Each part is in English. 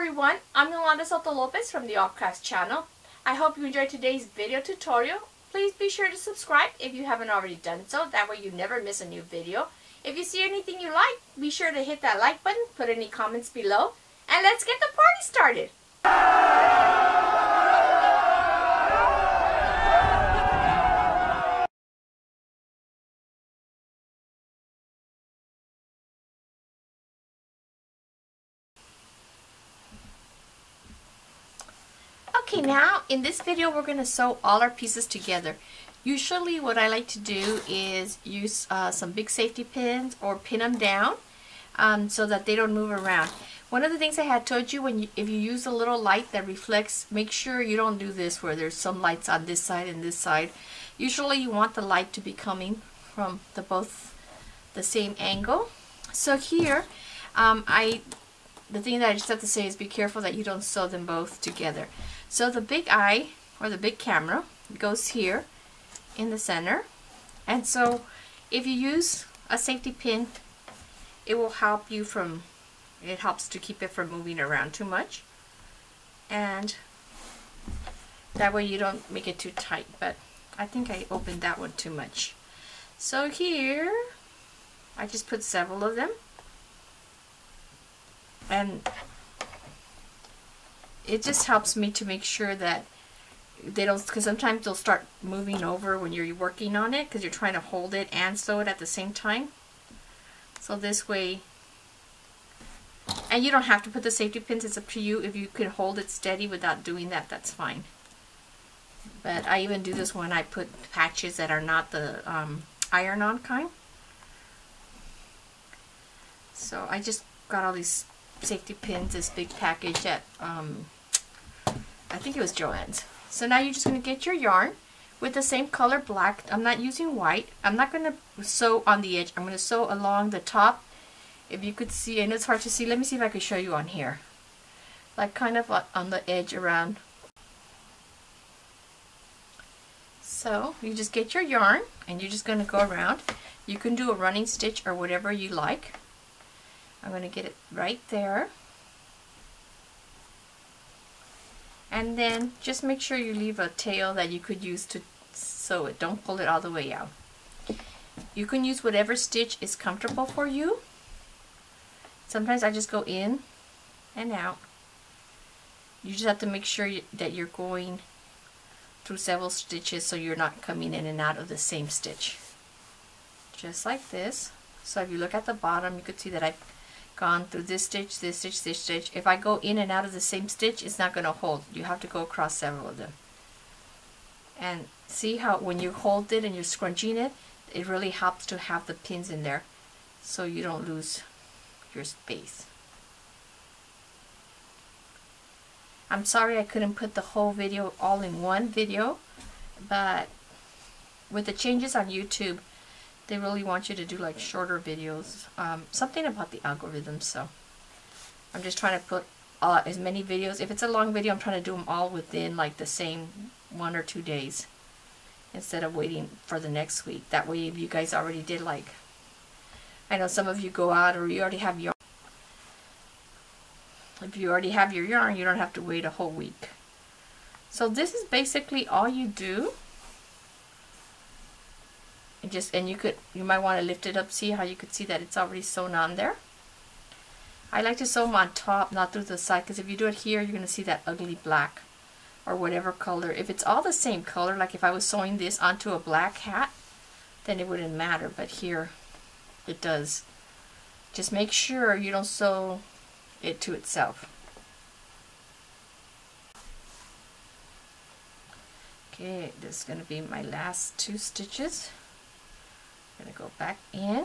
everyone, I'm Yolanda Soto Lopez from the Crafts channel. I hope you enjoyed today's video tutorial. Please be sure to subscribe if you haven't already done so, that way you never miss a new video. If you see anything you like, be sure to hit that like button, put any comments below, and let's get the party started! Okay, now in this video we're going to sew all our pieces together. Usually what I like to do is use uh, some big safety pins or pin them down um, so that they don't move around. One of the things I had told you, when you, if you use a little light that reflects, make sure you don't do this where there's some lights on this side and this side. Usually you want the light to be coming from the both the same angle. So here, um, I the thing that I just have to say is be careful that you don't sew them both together. So the big eye, or the big camera, goes here in the center. And so if you use a safety pin, it will help you from, it helps to keep it from moving around too much. And that way you don't make it too tight. But I think I opened that one too much. So here, I just put several of them and it just helps me to make sure that they don't because sometimes they'll start moving over when you're working on it because you're trying to hold it and sew it at the same time. So this way and you don't have to put the safety pins it's up to you. If you can hold it steady without doing that that's fine. But I even do this when I put patches that are not the um, iron-on kind. So I just got all these safety pins, this big package at, um, I think it was Joann's. So now you're just going to get your yarn with the same color black. I'm not using white. I'm not going to sew on the edge. I'm going to sew along the top. If you could see, and it's hard to see, let me see if I can show you on here. Like kind of uh, on the edge around. So you just get your yarn and you're just going to go around. You can do a running stitch or whatever you like. I'm going to get it right there. And then just make sure you leave a tail that you could use to sew it. Don't pull it all the way out. You can use whatever stitch is comfortable for you. Sometimes I just go in and out. You just have to make sure you, that you're going through several stitches so you're not coming in and out of the same stitch. Just like this. So if you look at the bottom, you could see that I've gone through this stitch, this stitch, this stitch. If I go in and out of the same stitch, it's not going to hold. You have to go across several of them. And see how when you hold it and you're scrunching it, it really helps to have the pins in there so you don't lose your space. I'm sorry I couldn't put the whole video all in one video, but with the changes on YouTube, they really want you to do like shorter videos. Um, something about the algorithm, so I'm just trying to put uh, as many videos. If it's a long video, I'm trying to do them all within like the same one or two days instead of waiting for the next week. That way if you guys already did like, I know some of you go out or you already have your if you already have your yarn, you don't have to wait a whole week. So this is basically all you do and just and you could you might want to lift it up see how you could see that it's already sewn on there. I like to sew them on top not through the side because if you do it here you're going to see that ugly black or whatever color. If it's all the same color like if I was sewing this onto a black hat then it wouldn't matter but here it does. Just make sure you don't sew it to itself. Okay this is going to be my last two stitches going to go back in.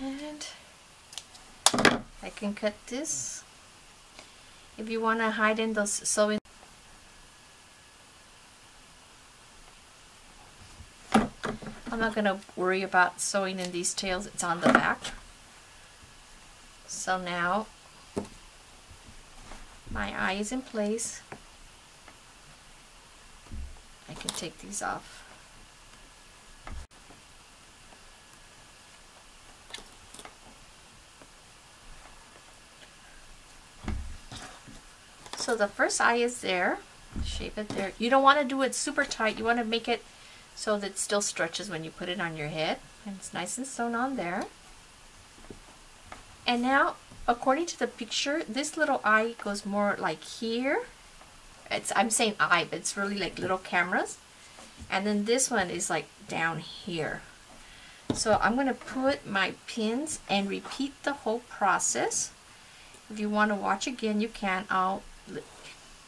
And I can cut this. If you want to hide in those sewing I'm not going to worry about sewing in these tails, it's on the back. So now my eye is in place can take these off. So the first eye is there. Shape it there. You don't want to do it super tight. You want to make it so that it still stretches when you put it on your head. And it's nice and sewn on there. And now, according to the picture, this little eye goes more like here it's I'm saying eye, but it's really like little cameras. And then this one is like down here. So I'm going to put my pins and repeat the whole process. If you want to watch again, you can. I'll,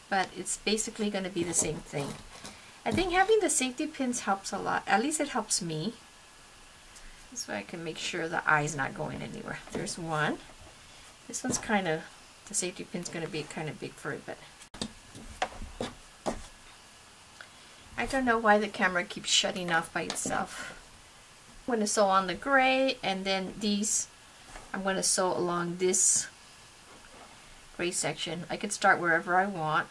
but it's basically going to be the same thing. I think having the safety pins helps a lot. At least it helps me. Way I can make sure the eye's not going anywhere. There's one. This one's kind of, the safety pin's going to be kind of big for it, but I don't know why the camera keeps shutting off by itself. I'm going to sew on the gray and then these I'm going to sew along this gray section. I could start wherever I want.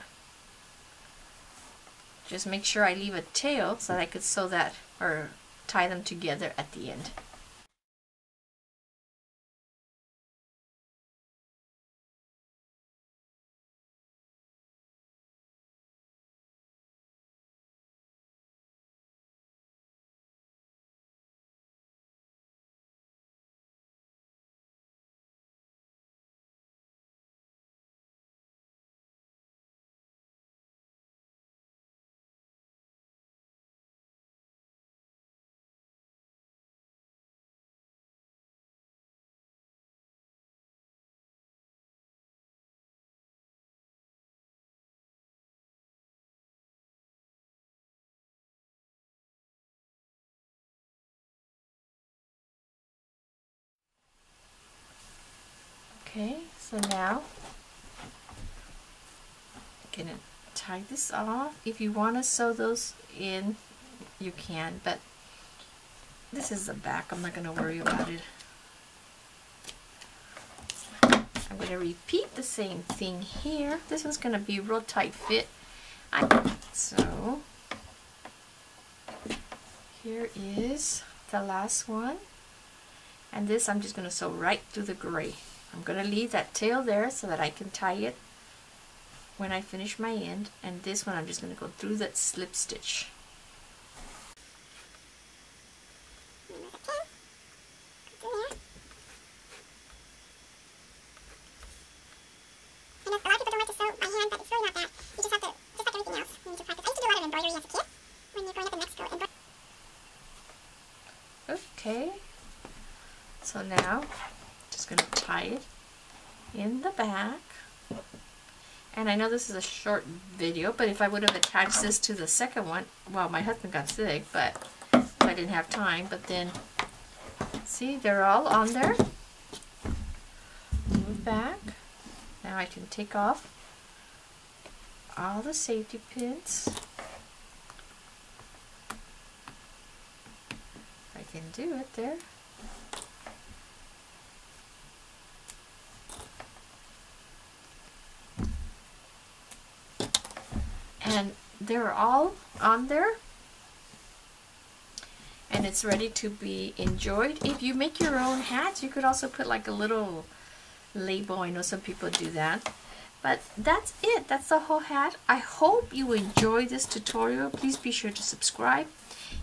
Just make sure I leave a tail so that I could sew that or tie them together at the end. So now I'm gonna tie this off. If you want to sew those in, you can, but this is the back. I'm not going to worry about it. I'm going to repeat the same thing here. This one's going to be a real tight fit. I, so here is the last one. And this I'm just going to sew right through the gray. I'm going to leave that tail there so that I can tie it when I finish my end and this one I'm just going to go through that slip stitch. Okay, so now going to tie it in the back. And I know this is a short video, but if I would have attached this to the second one, well, my husband got sick, but I didn't have time. But then, see, they're all on there. Move back. Now I can take off all the safety pins. I can do it there. And they're all on there and it's ready to be enjoyed. If you make your own hats, you could also put like a little label. I know some people do that. But that's it. That's the whole hat. I hope you enjoyed this tutorial. Please be sure to subscribe.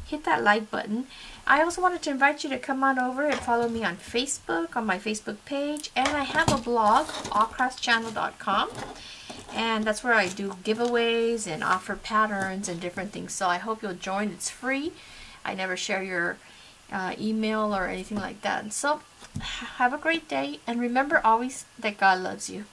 Hit that like button. I also wanted to invite you to come on over and follow me on Facebook, on my Facebook page. And I have a blog, allcraftschannel.com and that's where I do giveaways and offer patterns and different things. So I hope you'll join. It's free. I never share your uh, email or anything like that. So have a great day and remember always that God loves you